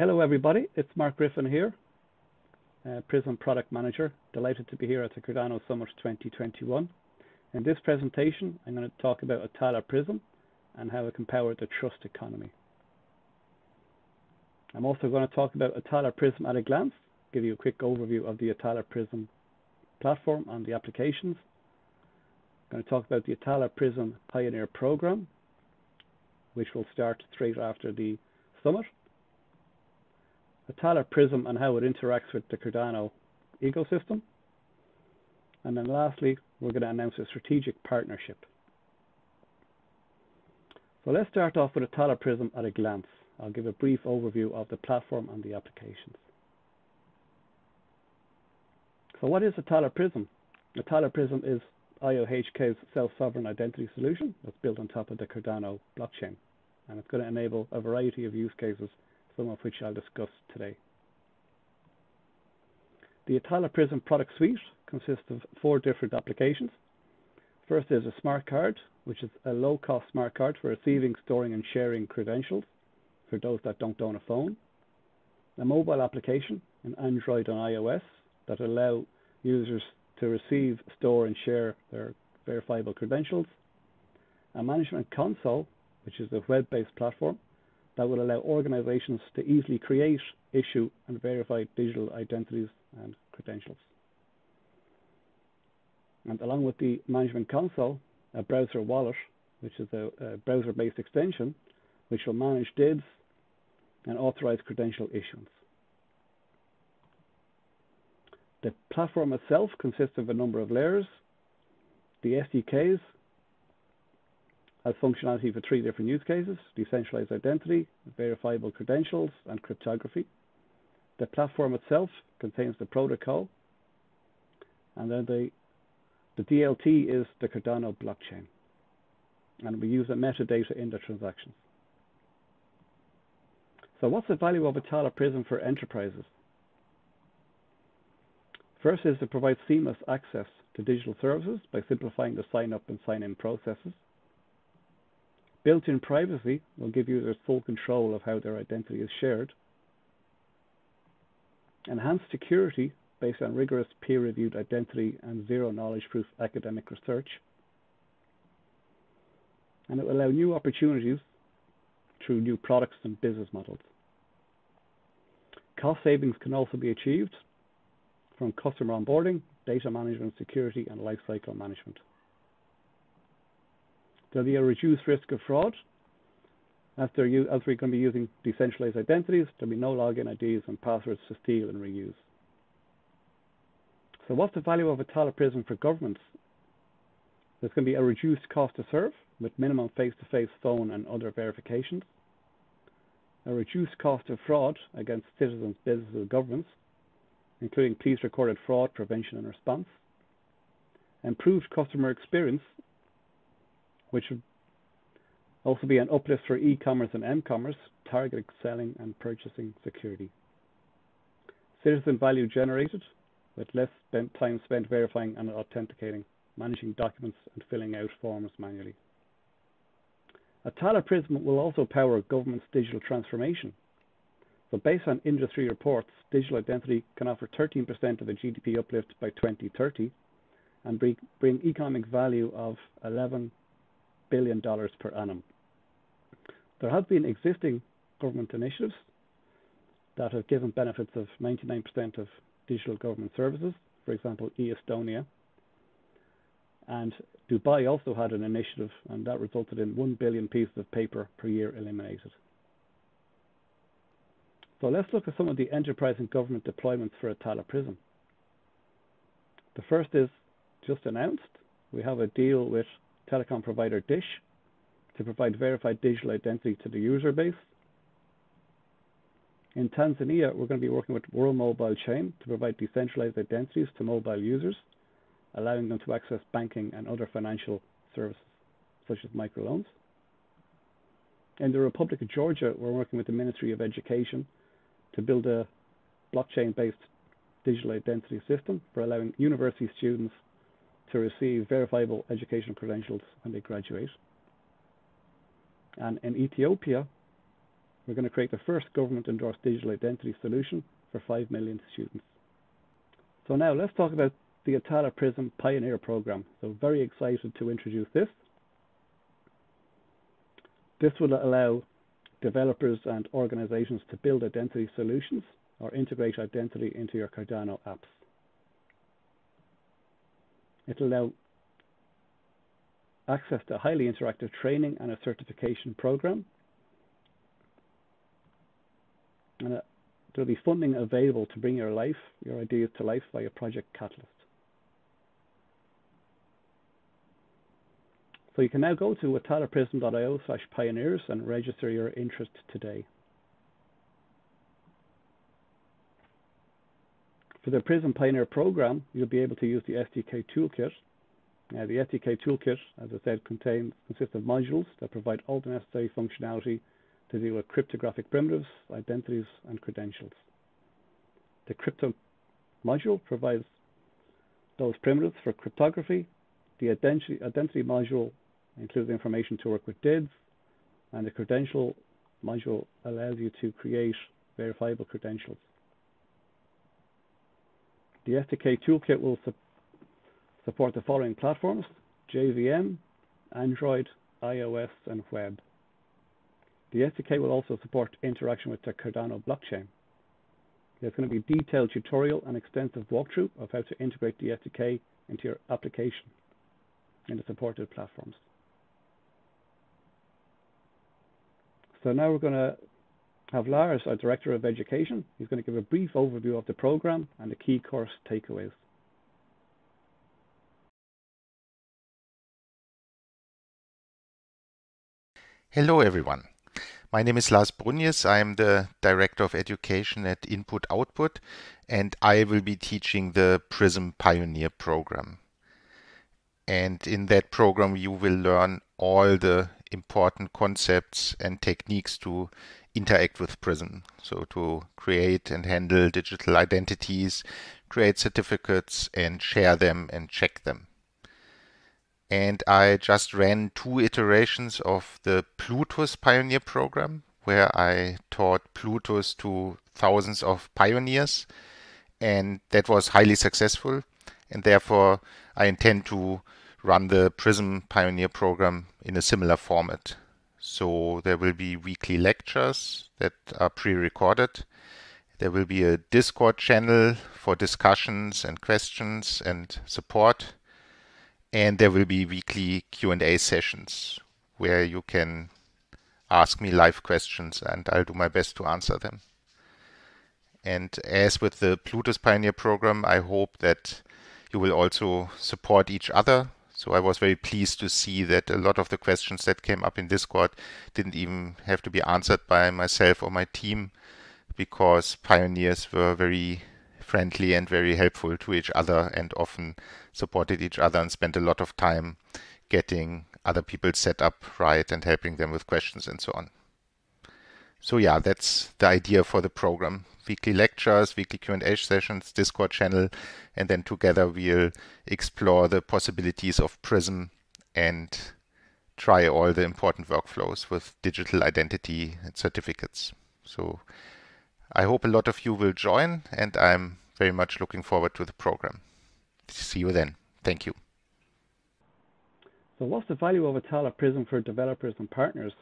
Hello everybody, it's Mark Griffin here, uh, Prism Product Manager. Delighted to be here at the Cardano Summit 2021. In this presentation, I'm going to talk about Atala Prism and how it can power the trust economy. I'm also going to talk about Atala Prism at a glance, give you a quick overview of the Atala Prism platform and the applications. I'm going to talk about the Atala Prism Pioneer Program, which will start straight after the summit. Atala Prism and how it interacts with the Cardano ecosystem. And then lastly, we're going to announce a strategic partnership. So let's start off with Atala Prism at a glance. I'll give a brief overview of the platform and the applications. So what is Atala Prism? Atala Prism is IOHK's self-sovereign identity solution that's built on top of the Cardano blockchain. And it's going to enable a variety of use cases, some of which I'll discuss today. The Atala Prism product suite consists of four different applications. First is a smart card, which is a low-cost smart card for receiving, storing, and sharing credentials for those that don't own a phone. A mobile application in Android and iOS that allow users to receive, store, and share their verifiable credentials. A management console, which is a web-based platform that will allow organizations to easily create, issue, and verify digital identities and credentials. And along with the management console, a browser wallet, which is a, a browser-based extension, which will manage DIDs and authorize credential issuance. The platform itself consists of a number of layers. The SDKs has functionality for three different use cases, decentralized identity, verifiable credentials, and cryptography. The platform itself contains the protocol, and then the, the DLT is the Cardano blockchain. And we use the metadata in the transactions. So what's the value of Atala Prism for enterprises? First is to provide seamless access to digital services by simplifying the sign up and sign in processes. Built-in privacy will give users full control of how their identity is shared. Enhanced security based on rigorous peer-reviewed identity and zero knowledge proof academic research. And it will allow new opportunities through new products and business models. Cost savings can also be achieved from customer onboarding, data management, security, and lifecycle management. There'll be a reduced risk of fraud. After you, as we're going to be using decentralized identities, there'll be no login IDs and passwords to steal and reuse. So what's the value of Atala Prism for governments? There's going to be a reduced cost to serve with minimum face-to-face -face phone and other verifications. A reduced cost of fraud against citizens, businesses, and governments including police recorded fraud prevention and response, improved customer experience, which would also be an uplift for e-commerce and m-commerce, targeted selling and purchasing security. Citizen value generated with less spent time spent verifying and authenticating, managing documents and filling out forms manually. Atala Prism will also power government's digital transformation so based on industry reports, digital identity can offer 13% of the GDP uplift by 2030 and bring, bring economic value of $11 billion per annum. There have been existing government initiatives that have given benefits of 99% of digital government services, for example, e-Estonia. And Dubai also had an initiative, and that resulted in 1 billion pieces of paper per year eliminated. So let's look at some of the enterprise and government deployments for Atala Prism. The first is just announced. We have a deal with telecom provider Dish to provide verified digital identity to the user base. In Tanzania, we're going to be working with World Mobile Chain to provide decentralized identities to mobile users, allowing them to access banking and other financial services, such as microloans. In the Republic of Georgia, we're working with the Ministry of Education to build a blockchain-based digital identity system for allowing university students to receive verifiable educational credentials when they graduate. And in Ethiopia, we're going to create the first government-endorsed digital identity solution for 5 million students. So now let's talk about the Atala Prism Pioneer Program. So very excited to introduce this. This will allow developers and organizations to build identity solutions or integrate identity into your Cardano apps. It'll allow access to highly interactive training and a certification program. And uh, there'll be funding available to bring your life, your ideas to life via Project Catalyst. So you can now go to atalaprism.io slash pioneers and register your interest today. For the Prism Pioneer program, you'll be able to use the SDK toolkit. Now, the SDK toolkit, as I said, contains consists of modules that provide all the necessary functionality to deal with cryptographic primitives, identities, and credentials. The crypto module provides those primitives for cryptography. The identity, identity module includes information to work with DIDs, and the credential module allows you to create verifiable credentials. The SDK toolkit will su support the following platforms, JVM, Android, iOS, and web. The SDK will also support interaction with the Cardano blockchain. There's going to be a detailed tutorial and extensive walkthrough of how to integrate the SDK into your application in the supported platforms. So now we're going to have Lars, our Director of Education. He's going to give a brief overview of the program and the key course takeaways. Hello everyone. My name is Lars Brunjes. I am the Director of Education at Input Output and I will be teaching the PRISM Pioneer program. And in that program you will learn all the important concepts and techniques to interact with Prism. So to create and handle digital identities, create certificates and share them and check them. And I just ran two iterations of the Plutus Pioneer program where I taught Plutus to thousands of pioneers and that was highly successful and therefore I intend to run the Prism Pioneer program in a similar format. So there will be weekly lectures that are pre-recorded. There will be a Discord channel for discussions and questions and support. And there will be weekly Q&A sessions where you can ask me live questions and I'll do my best to answer them. And as with the Plutus Pioneer program, I hope that you will also support each other so I was very pleased to see that a lot of the questions that came up in Discord didn't even have to be answered by myself or my team because pioneers were very friendly and very helpful to each other and often supported each other and spent a lot of time getting other people set up right and helping them with questions and so on. So yeah, that's the idea for the program weekly lectures, weekly Q&A sessions, Discord channel, and then together we'll explore the possibilities of Prism and try all the important workflows with digital identity and certificates. So I hope a lot of you will join and I'm very much looking forward to the program. See you then. Thank you. So what's the value of Atala Prism for developers and partners?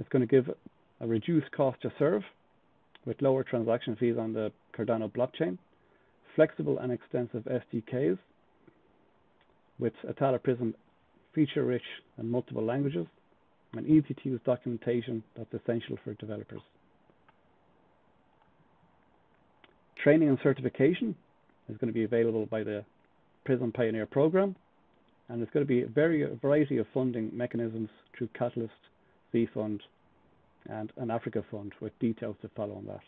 It's going to give a reduced cost to serve with lower transaction fees on the Cardano blockchain, flexible and extensive SDKs with Atala Prism feature-rich and multiple languages, and easy-to-use documentation that's essential for developers. Training and certification is going to be available by the Prism Pioneer program, and there's going to be a, very, a variety of funding mechanisms through Catalyst, cFund, and an Africa Fund with details to follow on that.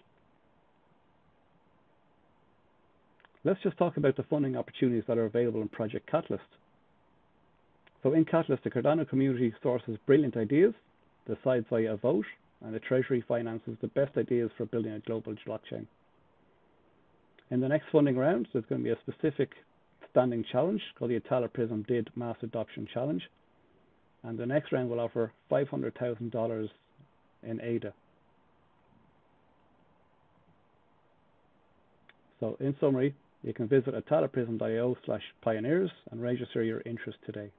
Let's just talk about the funding opportunities that are available in Project Catalyst. So in Catalyst, the Cardano community sources brilliant ideas, decides via a vote, and the Treasury finances the best ideas for building a global blockchain. In the next funding round, there's going to be a specific standing challenge called the Atala Prism DID Mass Adoption Challenge. And the next round will offer $500,000 in Ada. So in summary, you can visit atalaprism.io slash pioneers and register your interest today.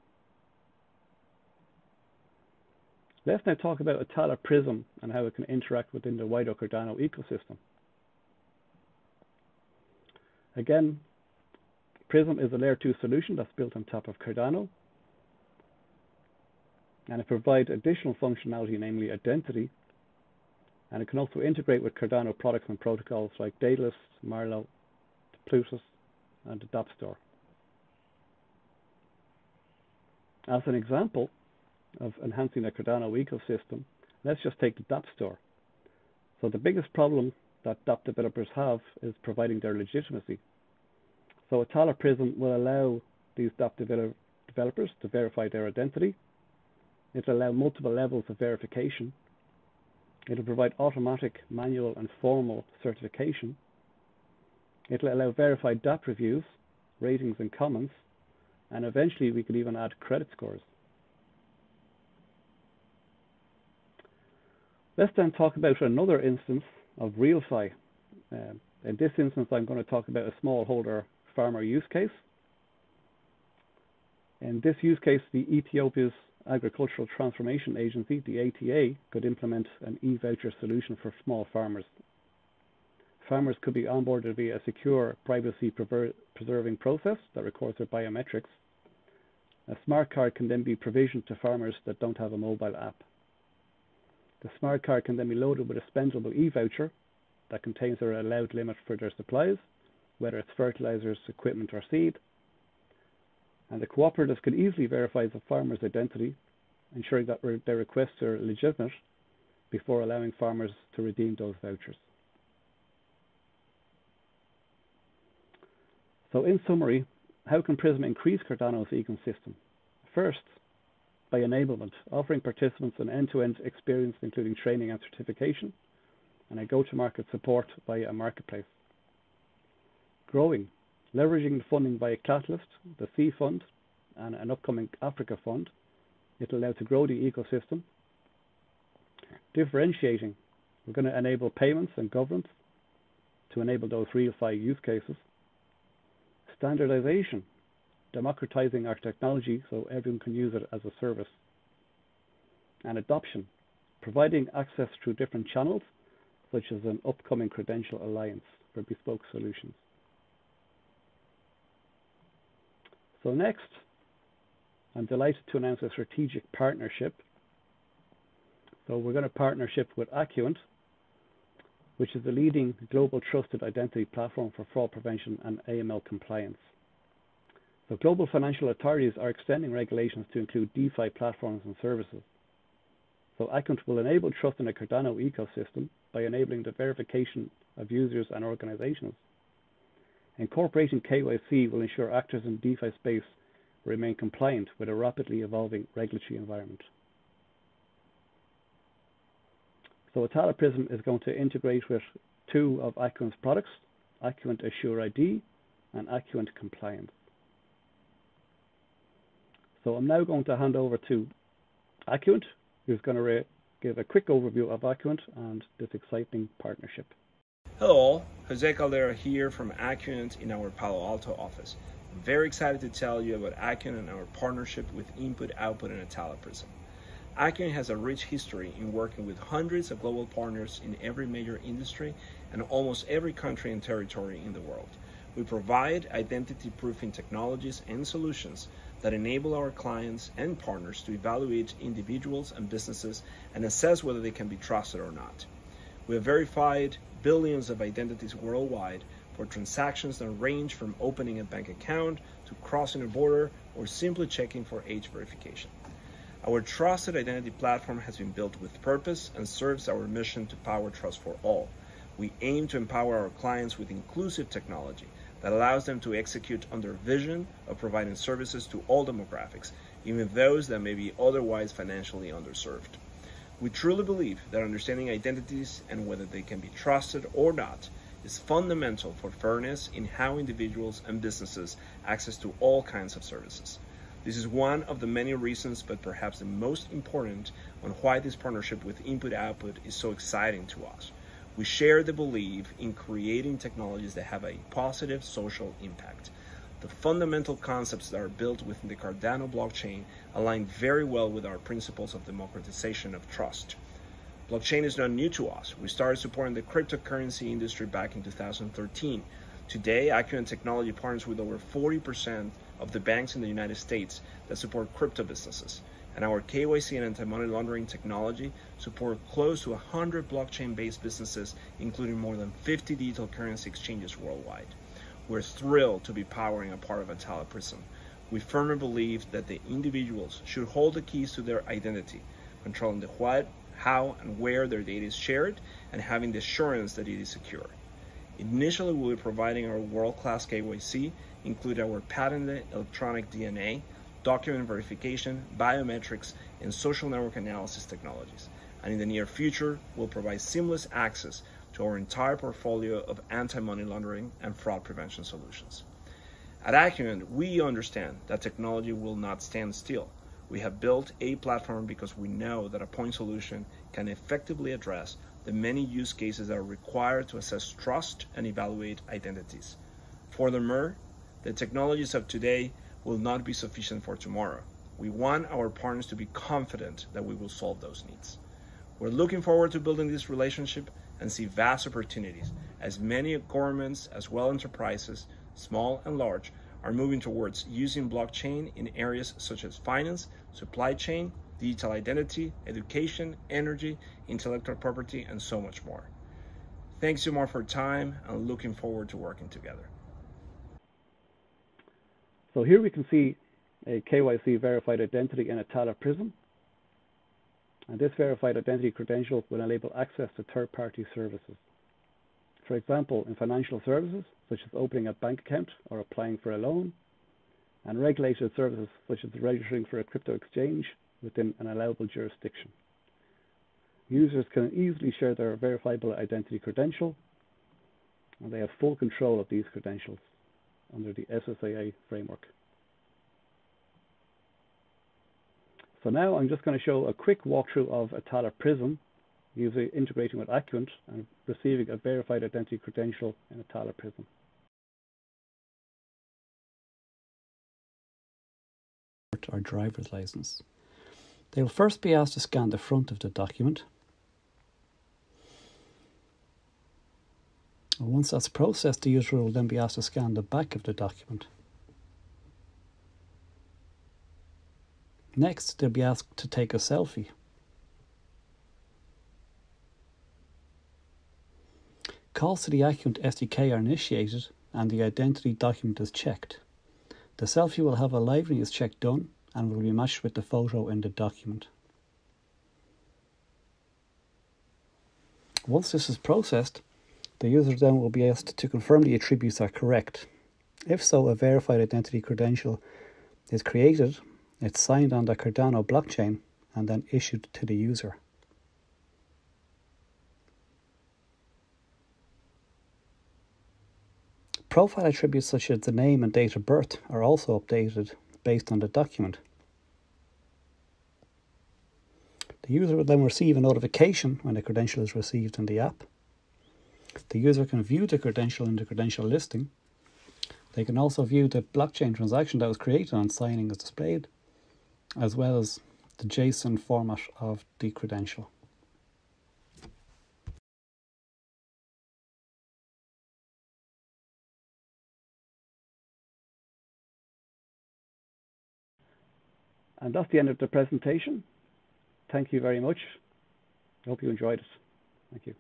Let's now talk about Atala Prism and how it can interact within the wider Cardano ecosystem. Again, Prism is a layer 2 solution that's built on top of Cardano and it provides additional functionality, namely identity, and it can also integrate with Cardano products and protocols like Daedalus, Marlowe, Plutus, and the dApp Store. As an example of enhancing the Cardano ecosystem, let's just take the dApp Store. So the biggest problem that dApp developers have is providing their legitimacy. So Atala Prism will allow these dApp develop developers to verify their identity. It'll allow multiple levels of verification. It'll provide automatic, manual, and formal certification. It'll allow verified dApp reviews, ratings, and comments. And eventually, we could even add credit scores. Let's then talk about another instance of RealFi. Um, in this instance, I'm going to talk about a smallholder farmer use case. In this use case, the Ethiopia's Agricultural Transformation Agency, the ATA, could implement an e-voucher solution for small farmers. Farmers could be onboarded via a secure, privacy-preserving process that records their biometrics. A smart card can then be provisioned to farmers that don't have a mobile app. The smart card can then be loaded with a spendable e-voucher that contains their allowed limit for their supplies, whether it's fertilizers, equipment, or seed. And the cooperatives can easily verify the farmer's identity, ensuring that their requests are legitimate before allowing farmers to redeem those vouchers. So in summary, how can Prism increase Cardano's ecosystem? First, by enablement, offering participants an end-to-end experience including training and certification, and a go-to-market support via a marketplace. Growing, leveraging the funding via Catalyst, the C Fund, and an upcoming Africa Fund. It'll allow to grow the ecosystem. Differentiating, we're going to enable payments and governance to enable those RealFi use cases. Standardization, democratizing our technology so everyone can use it as a service. And adoption, providing access through different channels, such as an upcoming credential alliance for bespoke solutions. So next, I'm delighted to announce a strategic partnership. So we're going to partnership with Acuant, which is the leading global trusted identity platform for fraud prevention and AML compliance. So global financial authorities are extending regulations to include DeFi platforms and services. So Acuant will enable trust in a Cardano ecosystem by enabling the verification of users and organizations. Incorporating KYC will ensure actors in DeFi space remain compliant with a rapidly evolving regulatory environment. So Atala Prism is going to integrate with two of Acuant's products, Acuant Assure ID and Acuant Compliance. So I'm now going to hand over to Acuant, who's going to give a quick overview of Acuant and this exciting partnership. Hello, Jose Caldera here from Acuant in our Palo Alto office. I'm very excited to tell you about Acuant and our partnership with Input, Output, and Atala Prism. Has a rich history in working with hundreds of global partners in every major industry and almost every country and territory in the world. We provide identity proofing technologies and solutions that enable our clients and partners to evaluate individuals and businesses and assess whether they can be trusted or not. We have verified billions of identities worldwide for transactions that range from opening a bank account to crossing a border or simply checking for age verification. Our trusted identity platform has been built with purpose and serves our mission to power trust for all. We aim to empower our clients with inclusive technology that allows them to execute on their vision of providing services to all demographics, even those that may be otherwise financially underserved. We truly believe that understanding identities and whether they can be trusted or not is fundamental for fairness in how individuals and businesses access to all kinds of services. This is one of the many reasons, but perhaps the most important, on why this partnership with Input Output is so exciting to us. We share the belief in creating technologies that have a positive social impact. The fundamental concepts that are built within the Cardano blockchain align very well with our principles of democratization of trust. Blockchain is not new to us. We started supporting the cryptocurrency industry back in 2013. Today, Acuant Technology partners with over 40% of the banks in the United States that support crypto businesses. And our KYC and anti-money laundering technology support close to 100 blockchain-based businesses, including more than 50 digital currency exchanges worldwide. We're thrilled to be powering a part of Atala Prism. We firmly believe that the individuals should hold the keys to their identity, controlling the what, how, and where their data is shared, and having the assurance that it is secure. Initially, we'll be providing our world-class KYC, including our patented electronic DNA, document verification, biometrics, and social network analysis technologies. And in the near future, we'll provide seamless access to our entire portfolio of anti-money laundering and fraud prevention solutions. At Acuant, we understand that technology will not stand still. We have built a platform because we know that a point solution can effectively address the many use cases that are required to assess trust and evaluate identities. Furthermore, the technologies of today will not be sufficient for tomorrow. We want our partners to be confident that we will solve those needs. We're looking forward to building this relationship and see vast opportunities as many governments as well as enterprises, small and large, are moving towards using blockchain in areas such as finance, supply chain, digital identity, education, energy, intellectual property, and so much more. Thanks much for time and looking forward to working together. So here we can see a KYC verified identity in Atala Prism. And this verified identity credential will enable access to third-party services. For example, in financial services, such as opening a bank account or applying for a loan, and regulated services such as registering for a crypto exchange within an allowable jurisdiction. Users can easily share their verifiable identity credential, and they have full control of these credentials under the SSAA framework. So now I'm just going to show a quick walkthrough of Atala Prism using integrating with Acuant and receiving a verified identity credential in Atala Prism. Our driver's license. They will first be asked to scan the front of the document. Once that's processed, the user will then be asked to scan the back of the document. Next, they'll be asked to take a selfie. Calls to the Acuant SDK are initiated and the identity document is checked. The selfie will have a liveness check done and will be matched with the photo in the document. Once this is processed, the user then will be asked to confirm the attributes are correct. If so, a verified identity credential is created, it's signed on the Cardano blockchain, and then issued to the user. Profile attributes such as the name and date of birth are also updated based on the document. The user will then receive a notification when the credential is received in the app. The user can view the credential in the credential listing. They can also view the blockchain transaction that was created on signing is displayed, as well as the JSON format of the credential. And that's the end of the presentation. Thank you very much. I hope you enjoyed it. Thank you.